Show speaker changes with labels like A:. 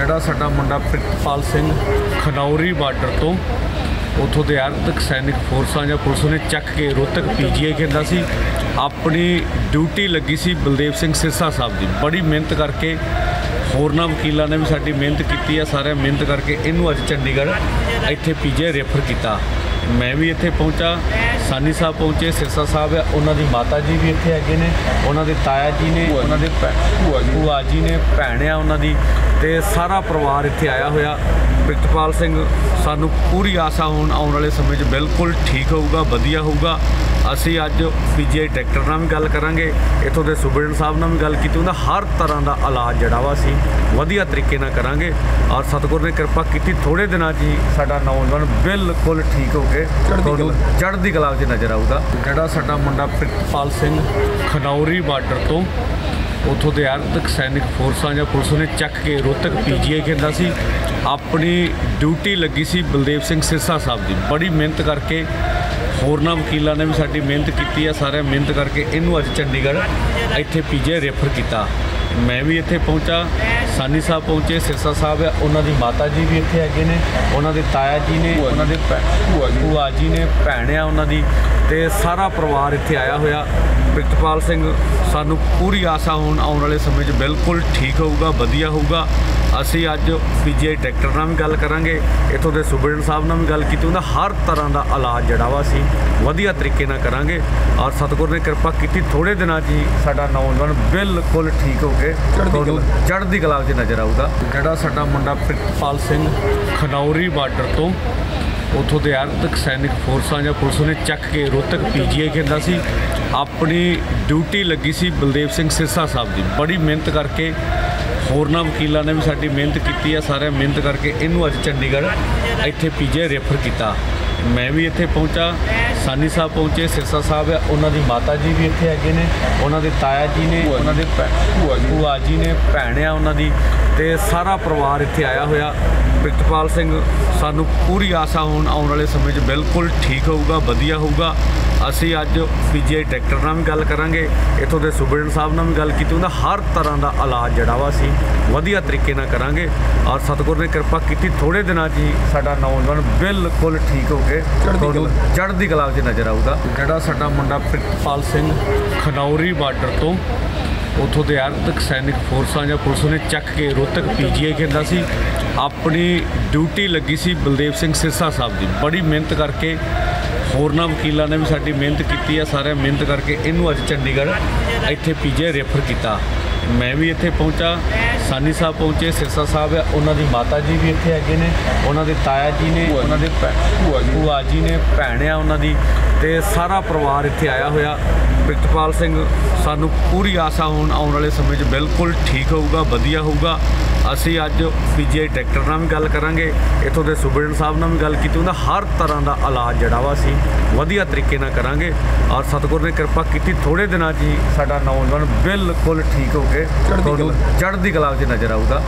A: ਜਿਹੜਾ ਸਾਡਾ ਮੁੰਡਾ ਪ੍ਰਿਤਪਾਲ ਸਿੰਘ ਖਨੌਰੀ ਬਾਰਡਰ ਤੋਂ ਉਥੋਂ ਦੇ ਅਰਧਕ ਸੈਨਿਕ ਫੋਰਸਾਂ ਜਾਂ ਪੁਲਿਸ ਨੇ ਚੱਕ ਕੇ ਰੋਹਤਕ ਪੀਜੀਆਈ ਖੇਡਦਾ ਸੀ, ਆਪਣੀ ਡਿਊਟੀ ਲੱਗੀ ਸੀ ਬਲਦੇਵ ਸਿੰਘ ਸਿਰਸਾ ਸਾਹਿਬ ਦੀ। ਬੜੀ ਮਿਹਨਤ ਕਰਕੇ ਹੋਰਨਾਂ ਵਕੀਲਾਂ ਨੇ ਵੀ ਸਾਡੀ ਮਿਹਨਤ ਕੀਤੀ ਆ, ਸਾਰਿਆਂ ਮਿਹਨਤ ਕਰਕੇ ਇਹਨੂੰ ਅੱਜ ਚੰਡੀਗੜ੍ਹ ਇੱਥੇ ਪੀਜੀਆਈ ਰੈਫਰ ਕੀਤਾ। ਮੈਂ ਵੀ ਇੱਥੇ ਪਹੁੰਚਾ ਸਾਨੀ ਸਾਹਿਬ ਪਹੁੰਚੇ ਸਿਰਸਾ ਸਾਹਿਬ ਆ ਉਹਨਾਂ ਦੀ ਮਾਤਾ ਜੀ ਵੀ ਇੱਥੇ ਹੈਗੇ ਨੇ ਉਹਨਾਂ ਦੇ ਤਾਇਆ ਜੀ ਨੇ ਉਹਨਾਂ ਦੇ ਭੂਆ ਜੀ ਨੇ। ਭੈਣ ਆ ਉਹਨਾਂ ਦੀ ਤੇ ਸਾਰਾ ਪਰਿਵਾਰ ਇੱਥੇ ਆਇਆ ਹੋਇਆ। ਪ੍ਰਿਤਪਾਲ ਸਿੰਘ ਸਾਨੂੰ ਪੂਰੀ ਆਸ ਹੁਣ ਆਉਣ ਵਾਲੇ ਸਮੇਂ 'ਚ ਬਿਲਕੁਲ ਠੀਕ ਹੋਊਗਾ ਵਧੀਆ ਹੋਊਗਾ। ਅਸੀਂ ਅੱਜ ਪੀਜੀਆਈ ਡਾਕਟਰ ਨਾਲ ਵੀ ਗੱਲ ਕਰਾਂਗੇ ਇੱਥੋਂ ਦੇ ਸੁਬਰਡਨ ਸਾਹਿਬ ਨਾਲ ਵੀ ਗੱਲ ਕੀਤੀ ਉਹਨਾਂ ਹਰ ਤਰ੍ਹਾਂ ਦਾ ਇਲਾਜ ਜਿਹੜਾ ਵਾ ਅਸੀਂ ਵਧੀਆ ਤਰੀਕੇ ਨਾਲ ਕਰਾਂਗੇ। ਔਰ ਸਤਿਗੁਰ ਨੇ ਕਿਰਪਾ ਕੀਤੀ ਥੋੜੇ ਦਿਨਾਂ 'ਚ ਹੀ ਸਾਡਾ ਨੌਜਵਾਨ ਬਿਲਕੁਲ ਠੀਕ ਹੋ ਕੇ ਚੜ੍ਹਦੀ ਕਲਾ 'ਚ ਨਜ਼ਰ ਆਊਗਾ। ਜਿਹੜਾ ਸਾਡਾ ਮੁੰਡਾ ਪ੍ਰਿਤਪਾਲ ਸਿੰਘ ਖਨੌਰੀ ਬਾਰਡਰ ਤੋਂ ਉਥੋਂ ਦੇ ਅਰਧਕ ਸੈਨਿਕ ਫੋਰਸਾਂ ਜਾਂ ਪੁਲਿਸ ਨੇ ਚੱਕ ਕੇ ਰੋਹਤਕ ਪੀਜੀਆਈ ਖੇਡਦਾ ਸੀ, ਆਪਣੀ ਡਿਊਟੀ ਲੱਗੀ ਸੀ ਬਲਦੇਵ ਸਿੰਘ ਸਿਰਸਾ ਸਾਹਿਬ ਦੀ। ਬੜੀ ਮਿਹਨਤ ਕਰਕੇ ਹੋਰਨਾਂ ਵਕੀਲਾਂ ਨੇ ਵੀ ਸਾਡੀ ਮਿਹਨਤ ਕੀਤੀ ਆ, ਸਾਰਿਆਂ ਮਿਹਨਤ ਕਰਕੇ ਇਹਨੂੰ ਅੱਜ ਚੰਡੀਗੜ੍ਹ ਇੱਥੇ ਪੀਜੀਆਈ ਰੈਫਰ ਕੀਤਾ। ਮੈਂ ਵੀ ਇੱਥੇ ਪਹੁੰਚਾ ਸਾਨੀ ਸਾਹਿਬ ਪਹੁੰਚੇ ਸਿਰਸਾ ਸਾਹਿਬ ਆ ਉਹਨਾਂ ਦੀ ਮਾਤਾ ਜੀ ਵੀ ਇੱਥੇ ਹੈਗੇ ਨੇ ਉਹਨਾਂ ਦੇ ਤਾਇਆ ਜੀ ਨੇ ਉਹਨਾਂ ਦੇ ਭੂਆ ਜੀ ਨੇ ਭੈਣ ਆ ਉਹਨਾਂ ਦੀ ਤੇ ਸਾਰਾ ਪਰਿਵਾਰ ਇੱਥੇ ਆਇਆ ਹੋਇਆ। ਪ੍ਰਿਤਪਾਲ ਸਿੰਘ ਸਾਨੂੰ ਪੂਰੀ ਆਸ ਹੁਣ ਆਉਣ ਵਾਲੇ ਸਮੇਂ 'ਚ ਬਿਲਕੁਲ ਠੀਕ ਹੋਊਗਾ ਵਧੀਆ ਹੋਊਗਾ। ਅਸੀਂ ਅੱਜ ਪੀਜੀਆਈ ਡਾਕਟਰ ਨਾਲ ਵੀ ਗੱਲ ਕਰਾਂਗੇ। ਇੱਥੋਂ ਦੇ ਸੁਬਰਡਨ ਸਾਹਿਬ ਨਾਲ ਵੀ ਗੱਲ ਕੀਤੀ। ਉਹਨਾਂ ਹਰ ਤਰ੍ਹਾਂ ਦਾ ਇਲਾਜ ਜਿਹੜਾ ਵਾ ਅਸੀਂ ਵਧੀਆ ਤਰੀਕੇ ਨਾਲ ਕਰਾਂਗੇ। ਔਰ ਸਤਿਗੁਰ ਨੇ ਕਿਰਪਾ ਕੀਤੀ ਥੋੜੇ ਦਿਨਾਂ 'ਚ ਹੀ ਸਾਡਾ ਨੌਜਵਾਨ ਬਿਲਕੁਲ ਠੀਕ ਹੋ ਕੇ ਚੜ੍ਹਦੀ ਕਲਾ। 'ਚ ਨਜ਼ਰ ਆਊਗਾ। ਜਿਹੜਾ ਸਾਡਾ ਮੁੰਡਾ ਪ੍ਰਿਤਪਾਲ ਸਿੰਘ ਖਨੌਰੀ ਬਾਰਡਰ ਤੋਂ ਉਥੋਂ ਦੇ ਅਰਧਕ ਸੈਨਿਕ ਫੋਰਸਾਂ ਜਾਂ ਪੁਲਿਸ ਨੇ ਚੱਕ ਕੇ ਰੋਹਤਕ ਪੀਜੀਆਈ ਕਹਿੰਦਾ ਸੀ ਆਪਣੀ ਡਿਊਟੀ ਲੱਗੀ ਸੀ ਬਲਦੇਵ ਸਿੰਘ ਸਿਰਸਾ ਸਾਹਿਬ ਦੀ। ਬੜੀ ਮਿਹਨਤ ਕਰਕੇ ਹੋਰਨਾਂ ਵਕੀਲਾਂ ਨੇ ਵੀ ਸਾਡੀ ਮਿਹਨਤ ਕੀਤੀ ਆ, ਸਾਰਿਆਂ ਮਿਹਨਤ ਕਰਕੇ ਇਹਨੂੰ ਅੱਜ ਚੰਡੀਗੜ੍ਹ ਇੱਥੇ ਪੀਜੀਆਈ ਰੈਫਰ ਕੀਤਾ। ਮੈਂ ਵੀ ਇੱਥੇ ਪਹੁੰਚਾ। ਸਾਨੀ ਸਾਹਿਬ ਪਹੁੰਚੇ ਸਿਰਸਾ ਸਾਹਿਬ ਆ ਉਹਨਾਂ ਦੀ ਮਾਤਾ ਜੀ ਵੀ ਇੱਥੇ ਹੈਗੇ ਨੇ ਉਹਨਾਂ ਦੇ ਤਾਇਆ ਜੀ ਨੇ ਉਹਨਾਂ ਦੇ ਭੂਆ ਜੀ। ਨੇ ਭੈਣ ਆ ਉਹਨਾਂ ਦੀ ਤੇ ਸਾਰਾ ਪਰਿਵਾਰ ਇੱਥੇ ਆਇਆ ਹੋਇਆ। ਪ੍ਰਿਤਪਾਲ ਸਿੰਘ ਸਾਨੂੰ ਪੂਰੀ ਆਸ ਹੁਣ ਆਉਣ ਵਾਲੇ ਸਮੇਂ 'ਚ ਬਿਲਕੁਲ ਠੀਕ ਹੋਊਗਾ ਵਧੀਆ ਹੋਊਗਾ। ਅਸੀਂ ਅੱਜ ਪੀਜੀਆਈ ਡਾਕਟਰ ਨਾਲ ਵੀ ਗੱਲ ਕਰਾਂਗੇ ਇੱਥੋਂ ਦੇ ਸੁਬਰਡਨ ਸਾਹਿਬ ਨਾਲ ਵੀ ਗੱਲ ਕੀਤੀ ਉਹਨਾਂ ਹਰ ਤਰ੍ਹਾਂ ਦਾ ਇਲਾਜ ਜਿਹੜਾ ਵਾ ਅਸੀਂ ਵਧੀਆ ਤਰੀਕੇ ਨਾਲ ਕਰਾਂਗੇ। ਔਰ ਸਤਿਗੁਰ ਨੇ ਕਿਰਪਾ ਕੀਤੀ ਥੋੜੇ ਦਿਨਾਂ 'ਚ ਹੀ ਸਾਡਾ ਨੌਜਵਾਨ ਬਿਲਕੁਲ ਠੀਕ ਹੋ ਕੇ ਤੁਹਾਨੂੰ ਚੜ੍ਹਦੀ ਕਲਾ 'ਚ ਨਜ਼ਰ ਆਊਗਾ। ਜਿਹੜਾ ਸਾਡਾ ਮੁੰਡਾ ਪ੍ਰਿਤਪਾਲ ਸਿੰਘ ਖਨੌਰੀ ਬਾਰਡਰ ਤੋਂ ਉਥੋਂ ਦੇ ਅਰਧਕ ਸੈਨਿਕ ਫੋਰਸਾਂ ਜਾਂ ਪੁਲਿਸ ਨੇ ਚੱਕ ਕੇ ਰੋਹਤਕ ਪੀਜੀਆਈ ਖੇਡਦਾ ਸੀ, ਆਪਣੀ ਡਿਊਟੀ ਲੱਗੀ ਸੀ ਬਲਦੇਵ ਸਿੰਘ ਸਿਰਸਾ ਸਾਹਿਬ ਦੀ। ਬੜੀ ਮਿਹਨਤ ਕਰਕੇ ਹੋਰਨਾਂ ਵਕੀਲਾਂ ਨੇ ਵੀ ਸਾਡੀ ਮਿਹਨਤ ਕੀਤੀ ਆ, ਸਾਰਿਆਂ ਮਿਹਨਤ ਕਰਕੇ ਇਹਨੂੰ ਅੱਜ ਚੰਡੀਗੜ੍ਹ ਇੱਥੇ ਪੀਜੀਆਈ ਰੈਫਰ ਕੀਤਾ। ਮੈਂ ਵੀ ਇੱਥੇ ਪਹੁੰਚਾ ਸਾਨੀ ਸਾਹਿਬ ਪਹੁੰਚੇ ਸਿਰਸਾ ਸਾਹਿਬ ਆ ਉਹਨਾਂ ਦੀ ਮਾਤਾ ਜੀ ਵੀ ਇੱਥੇ ਹੈਗੇ ਨੇ ਉਹਨਾਂ ਦੇ ਤਾਇਆ ਜੀ ਨੇ ਉਹਨਾਂ ਦੇ ਭੂਆ ਜੀ ਨੇ। ਭੈਣ ਆ ਉਹਨਾਂ ਦੀ ਤੇ ਸਾਰਾ ਪਰਿਵਾਰ ਇੱਥੇ ਆਇਆ ਹੋਇਆ। ਪ੍ਰਿਤਪਾਲ ਸਿੰਘ ਸਾਨੂੰ ਪੂਰੀ ਆਸ ਹੁਣ ਆਉਣ ਵਾਲੇ ਸਮੇਂ 'ਚ ਬਿਲਕੁਲ ਠੀਕ ਹੋਊਗਾ ਵਧੀਆ ਹੋਊਗਾ। ਅਸੀਂ ਅੱਜ ਪੀਜੀਆਈ ਡਾਕਟਰ ਨਾਲ ਵੀ ਗੱਲ ਕਰਾਂਗੇ ਇੱਥੋਂ ਦੇ ਸੁਬਰਡਨ ਸਾਹਿਬ ਨਾਲ ਵੀ ਗੱਲ ਕੀਤੀ ਉਹਨਾਂ ਹਰ ਤਰ੍ਹਾਂ ਦਾ ਇਲਾਜ ਜਿਹੜਾ ਵਾ ਅਸੀਂ ਵਧੀਆ ਤਰੀਕੇ ਨਾਲ ਕਰਾਂਗੇ। ਔਰ ਸਤਿਗੁਰ ਨੇ ਕਿਰਪਾ ਕੀਤੀ ਥੋੜੇ ਦਿਨਾਂ 'ਚ ਹੀ ਸਾਡਾ ਨੌਜਵਾਨ ਬਿਲਕੁਲ ਠੀਕ ਹੋ ਕੇ ਚੜ੍ਹਦੀ ਕਲਾ 'ਚ ਨਜ਼ਰ ਆਊਗਾ।